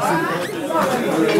来来